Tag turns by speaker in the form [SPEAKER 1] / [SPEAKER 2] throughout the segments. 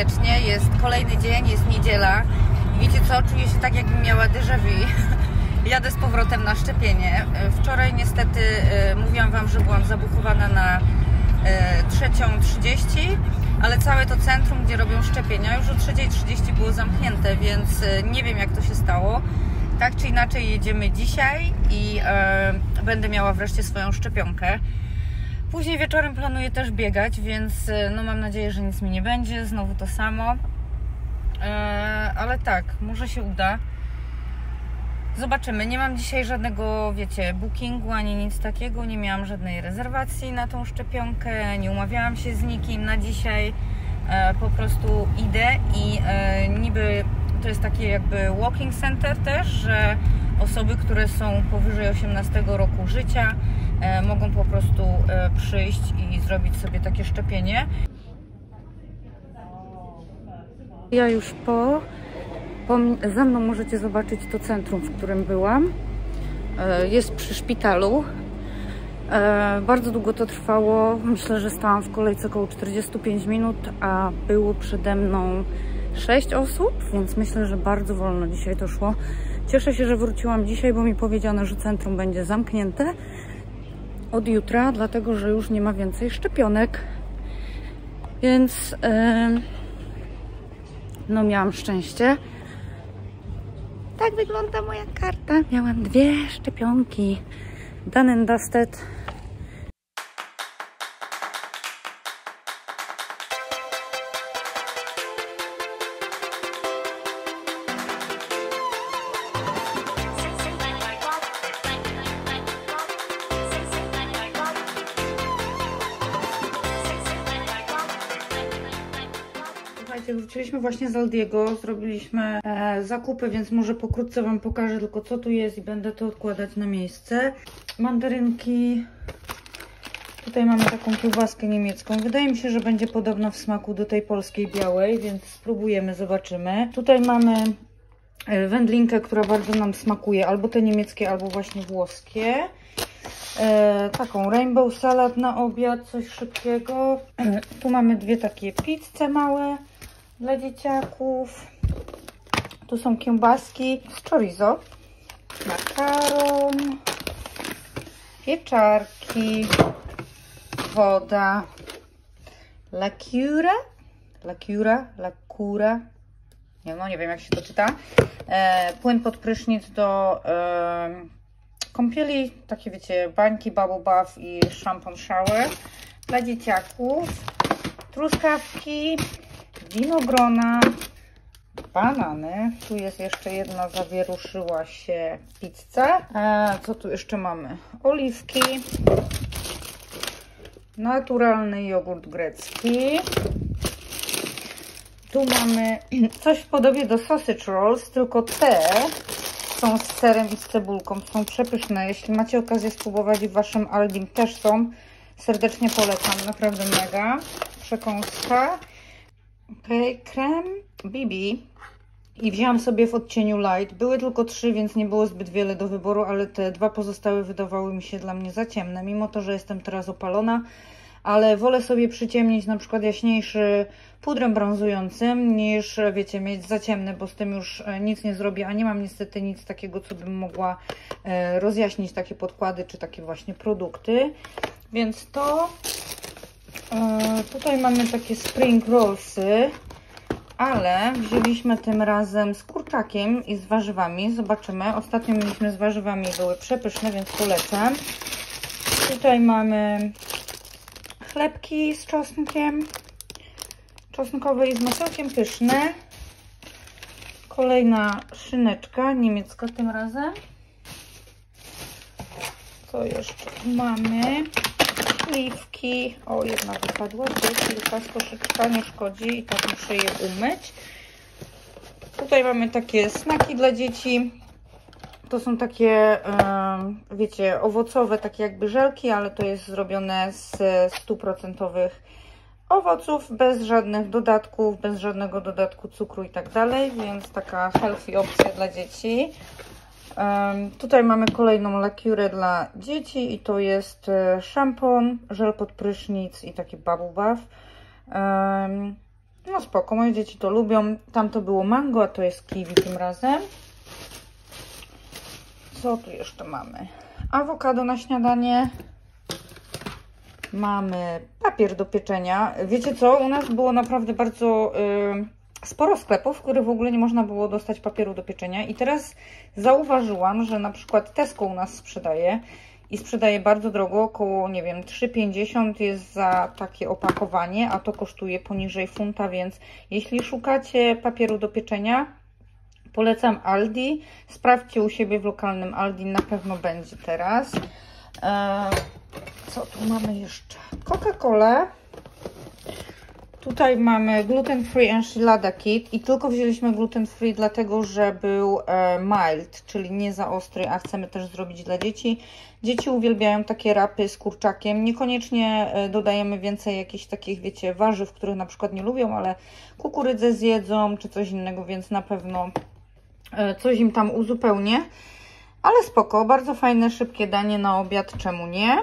[SPEAKER 1] serdecznie. Jest kolejny dzień, jest niedziela. Wiecie co, czuję się tak jakbym miała déjà vu. Jadę z powrotem na szczepienie. Wczoraj niestety e, mówiłam Wam, że byłam zabuchowana na e, trzecią 30, ale całe to centrum, gdzie robią szczepienia, już o 3.30 było zamknięte, więc e, nie wiem jak to się stało. Tak czy inaczej jedziemy dzisiaj i e, będę miała wreszcie swoją szczepionkę. Później wieczorem planuję też biegać, więc e, no mam nadzieję, że nic mi nie będzie, znowu to samo. E, ale tak, może się uda. Zobaczymy. Nie mam dzisiaj żadnego, wiecie, bookingu ani nic takiego. Nie miałam żadnej rezerwacji na tą szczepionkę. Nie umawiałam się z nikim na dzisiaj. E, po prostu idę i niby to jest takie jakby walking center też, że osoby, które są powyżej 18 roku życia mogą po prostu e, przyjść i zrobić sobie takie szczepienie. Ja już po, po za mną możecie zobaczyć to centrum, w którym byłam. E, Jest przy szpitalu. E, Bardzo długo to trwało. Myślę, że stałam w kolejce około 45 minut, a było przede mną 6 osób, więc myślę, że bardzo wolno dzisiaj to szło. Cieszę się, że wróciłam dzisiaj, bo mi powiedziano, że centrum będzie zamknięte od jutra, dlatego że już nie ma więcej szczepionek. Więc e, no miałam szczęście. Tak wygląda moja karta. Miałam dwie szczepionki. Dusted. Słuchajcie, wróciliśmy właśnie z Aldiego, zrobiliśmy e, zakupy, więc może pokrótce Wam pokażę tylko co tu jest i będę to odkładać na miejsce. Mandarynki. Tutaj mamy taką kiełbaskę niemiecką. Wydaje mi się, że będzie podobna w smaku do tej polskiej białej, więc spróbujemy, zobaczymy. Tutaj mamy e, wędlinkę, która bardzo nam smakuje, albo te niemieckie, albo właśnie włoskie. E, taką rainbow salad na obiad, coś szybkiego. Tu mamy dwie takie pizze małe dla dzieciaków. Tu są kiełbaski z chorizo, makaron, pieczarki, woda, lakura, lakura, lakura, nie, no nie wiem jak się to czyta, e, płyn pod prysznic do e, kąpieli, takie wiecie, bańki, bubble bath i szampon shower. Dla dzieciaków, truskawki, winogrona, banany. Tu jest jeszcze jedna zawieruszyła się pizza. E, co tu jeszcze mamy? Oliwki, naturalny jogurt grecki. Tu mamy coś w podobie do sausage rolls, tylko te są z serem i z cebulką. Są przepyszne. Jeśli macie okazję spróbować w waszym Aldim też są, serdecznie polecam. Naprawdę mega. Przekąska. Okay, krem BB i wzięłam sobie w odcieniu light. Były tylko trzy, więc nie było zbyt wiele do wyboru, ale te dwa pozostałe wydawały mi się dla mnie za ciemne, mimo to, że jestem teraz opalona, ale wolę sobie przyciemnić na przykład jaśniejszy pudrem brązującym, niż wiecie, mieć za ciemne, bo z tym już nic nie zrobię, a nie mam niestety nic takiego, co bym mogła rozjaśnić takie podkłady, czy takie właśnie produkty. Więc to Tutaj mamy takie spring rollsy, ale wzięliśmy tym razem z kurczakiem i z warzywami. Zobaczymy. Ostatnio mieliśmy z warzywami, były przepyszne, więc polecam. Tutaj mamy chlebki z czosnkiem czosnkowe i z masełkiem, pyszne. Kolejna szyneczka, niemiecka tym razem. Co jeszcze mamy? Oliwki. O, jedna wypadła. Tu kilka z koszyczka, nie szkodzi i tak muszę je umyć. Tutaj mamy takie snaki dla dzieci. To są takie, wiecie, owocowe, takie jakby żelki, ale to jest zrobione z stuprocentowych owoców, bez żadnych dodatków, bez żadnego dodatku cukru i tak dalej, więc taka healthy opcja dla dzieci. Tutaj mamy kolejną lakiurę dla dzieci i to jest e, szampon, żel pod prysznic i taki bubble bath. No spoko, moje dzieci to lubią. Tam to było mango, a to jest kiwi tym razem. Co tu jeszcze mamy? Awokado na śniadanie. Mamy papier do pieczenia. Wiecie co? U nas było naprawdę bardzo yy, sporo sklepów, w których w ogóle nie można było dostać papieru do pieczenia. I teraz zauważyłam, że na przykład Tesco u nas sprzedaje i sprzedaje bardzo drogo, około, nie wiem, 3,50 jest za takie opakowanie, a to kosztuje poniżej funta, więc jeśli szukacie papieru do pieczenia, polecam Aldi. Sprawdźcie u siebie w lokalnym Aldi, na pewno będzie teraz. Eee, co tu mamy jeszcze? Coca-Cola. Tutaj mamy gluten free enchilada kit i tylko wzięliśmy gluten free dlatego, że był e, mild, czyli nie za ostry, a chcemy też zrobić dla dzieci. Dzieci uwielbiają takie rapy z kurczakiem. Niekoniecznie e, dodajemy więcej jakichś takich, wiecie, warzyw, których na przykład nie lubią, ale kukurydzę zjedzą czy coś innego, więc na pewno e, coś im tam uzupełnię. Ale spoko, bardzo fajne, szybkie danie na obiad, czemu nie?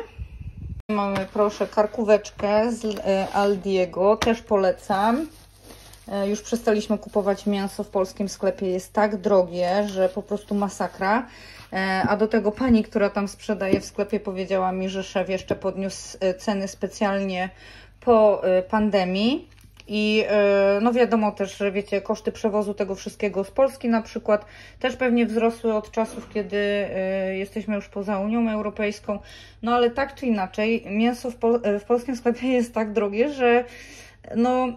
[SPEAKER 1] Mamy, proszę, karkóweczkę z e, Aldiego, też polecam. E, już przestaliśmy kupować mięso w polskim sklepie, jest tak drogie, że po prostu masakra. E, a do tego pani, która tam sprzedaje w sklepie, powiedziała mi, że szef jeszcze podniósł ceny specjalnie po pandemii. I e, no wiadomo też, że wiecie, koszty przewozu tego wszystkiego z Polski na przykład też pewnie wzrosły od czasów, kiedy e, jesteśmy już poza Unią Europejską. No ale tak czy inaczej, mięso w, pol w polskim sklepie jest tak drogie, że no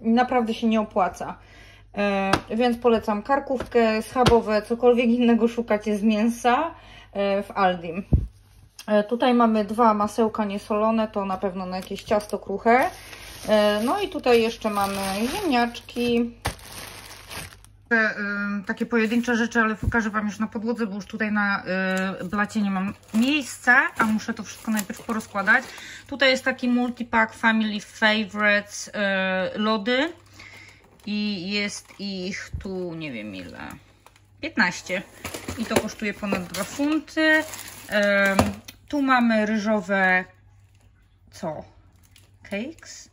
[SPEAKER 1] naprawdę się nie opłaca. E, więc polecam karkówkę, schabowe, cokolwiek innego szukacie z mięsa w Aldim. Tutaj mamy dwa masełka niesolone, to na pewno na jakieś ciasto kruche. E, no i tutaj jeszcze mamy ziemniaczki. E, takie pojedyncze rzeczy, ale pokażę Wam już na podłodze, bo już tutaj na e, blacie nie mam miejsca, a muszę to wszystko najpierw porozkładać. Tutaj jest taki multipack Family Favorites lody i jest ich tu nie wiem ile, 15 i to kosztuje ponad 2 funty. Tu mamy ryżowe co? Cakes?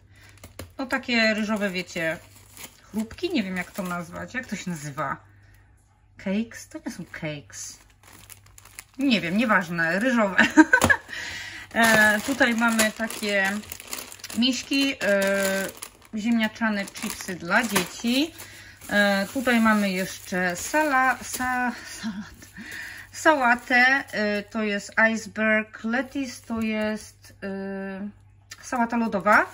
[SPEAKER 1] No takie ryżowe, wiecie, chrupki, nie wiem jak to nazwać, jak to się nazywa? Cakes? To nie są cakes. Nie wiem, nieważne, ryżowe. e, tutaj mamy takie miśki, e, ziemniaczane chipsy dla dzieci. E, tutaj mamy jeszcze sala, sa, salat, sałatę, e, to jest iceberg lettuce, to jest e, sałata lodowa.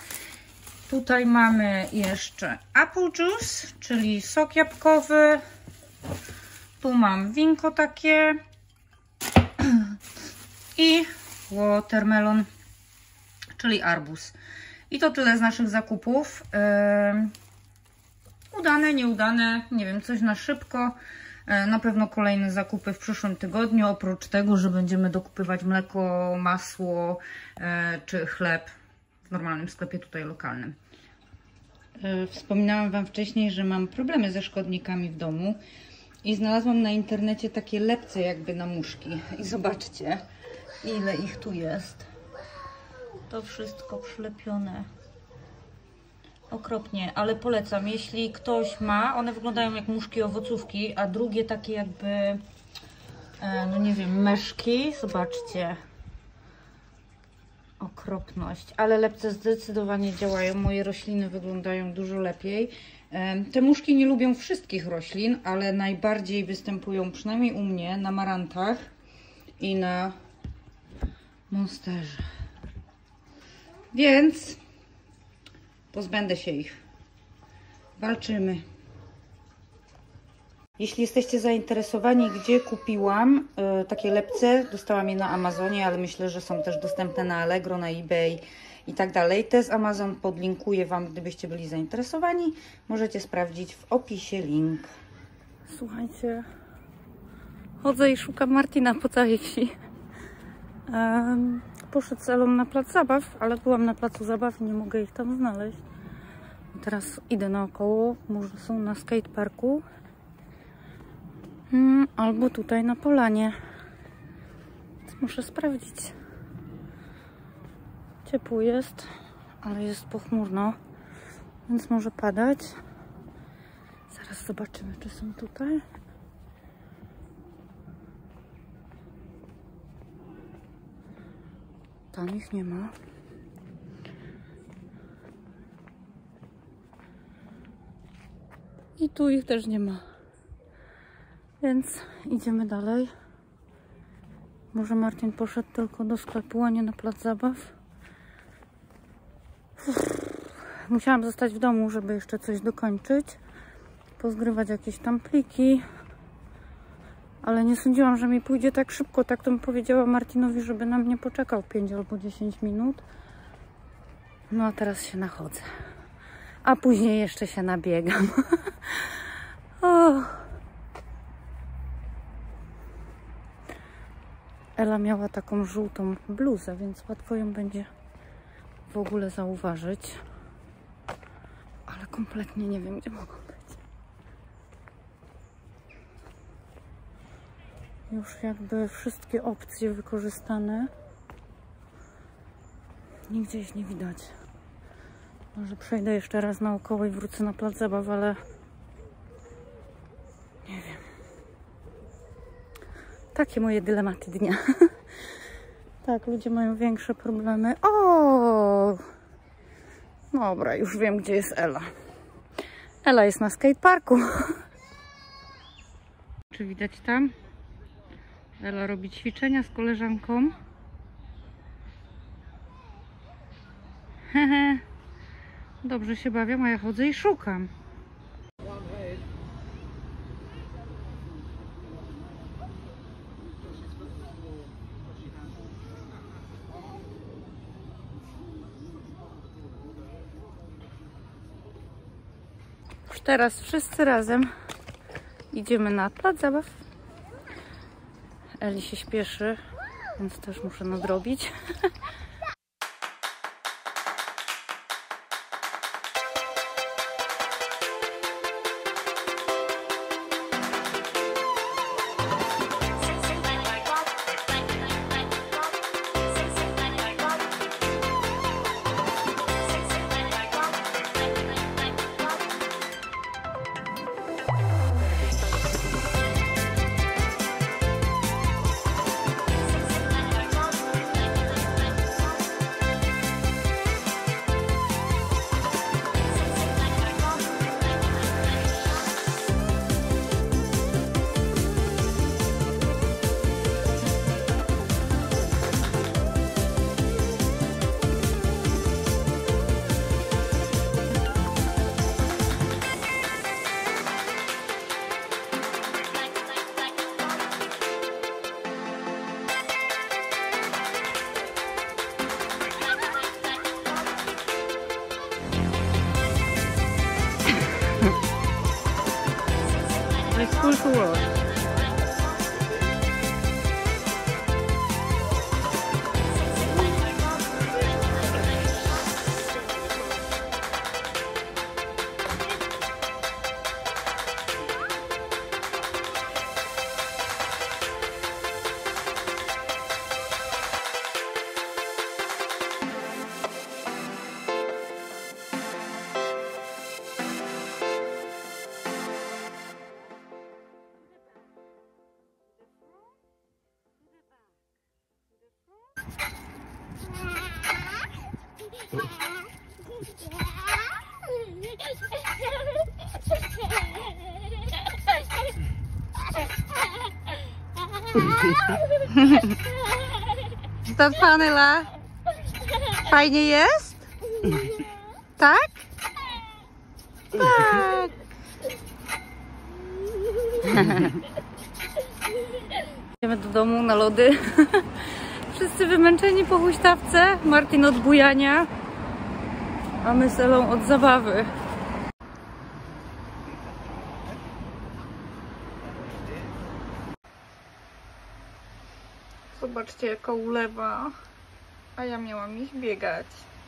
[SPEAKER 1] Tutaj mamy jeszcze apple juice, czyli sok jabłkowy. Tu mam winko takie. I watermelon, czyli arbuz. I to tyle z naszych zakupów. Udane, nieudane, nie wiem, coś na szybko. Yy, na pewno kolejne zakupy w przyszłym tygodniu, oprócz tego, że będziemy dokupywać mleko, masło yy, czy chleb w normalnym sklepie tutaj lokalnym. E, wspominałam Wam wcześniej, że mam problemy ze szkodnikami w domu i znalazłam na internecie takie lepce jakby na muszki. I zobaczcie, ile ich tu jest. To wszystko przylepione. Okropnie, ale polecam. Jeśli ktoś ma, one wyglądają jak muszki owocówki, a drugie takie jakby, e, no nie wiem, meszki. Zobaczcie okropność, ale lepce zdecydowanie działają. Moje rośliny wyglądają dużo lepiej. Te muszki nie lubią wszystkich roślin, ale najbardziej występują, przynajmniej u mnie, na marantach i na monsterze. Więc pozbędę się ich. Walczymy. Jeśli jesteście zainteresowani, gdzie kupiłam y, takie lepce, dostałam je na Amazonie, ale myślę, że są też dostępne na Allegro, na eBay i tak dalej. Te z Amazon podlinkuję Wam, gdybyście byli zainteresowani. Możecie sprawdzić w opisie link. Słuchajcie, chodzę i szukam Martina po całej wsi. Um, poszedł celą na plac zabaw, ale byłam na placu zabaw i nie mogę ich tam znaleźć. Teraz idę naokoło, może są na skateparku. Hmm, albo tutaj na polanie. Więc muszę sprawdzić. Ciepło jest, ale jest pochmurno. Więc może padać. Zaraz zobaczymy, czy są tutaj. Tam ich nie ma. I tu ich też nie ma. Więc idziemy dalej. Może Martin poszedł tylko do sklepu, a nie na plac zabaw. Musiałam zostać w domu, żeby jeszcze coś dokończyć. Pozgrywać jakieś tam pliki. Ale nie sądziłam, że mi pójdzie tak szybko. Tak to bym powiedziała Martinowi, żeby na mnie poczekał 5 albo 10 minut. No a teraz się nachodzę. A później jeszcze się nabiegam. o. Ela miała taką żółtą bluzę, więc łatwo ją będzie w ogóle zauważyć. Ale kompletnie nie wiem, gdzie mogą być. Już jakby wszystkie opcje wykorzystane. Nigdzie ich nie widać. Może przejdę jeszcze raz naokoło i wrócę na plac zabaw, ale nie wiem. Takie moje dylematy dnia. tak, ludzie mają większe problemy. O! Dobra, już wiem, gdzie jest Ela. Ela jest na skateparku. Czy widać tam? Ela robi ćwiczenia z koleżanką. Hehe. Dobrze się bawią, a ja chodzę i szukam. Teraz wszyscy razem idziemy na plac zabaw. Eli się śpieszy, więc też muszę nadrobić. 是我 to Panyla. Fajnie jest? Tak? Tak. Idziemy do domu na lody. Wszyscy wymęczeni po huśtawce. Martin od bujania. A my z Elą od zabawy. Zobaczcie jaka ulewa. A ja miałam iść biegać.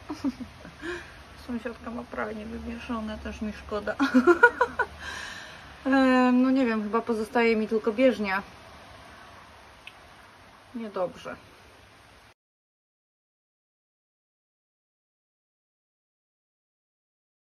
[SPEAKER 1] Sąsiadka ma pralnie wywieszone, też mi szkoda. Em, no nie wiem, chyba pozostaje mi tylko bieżnia. Niedobrze.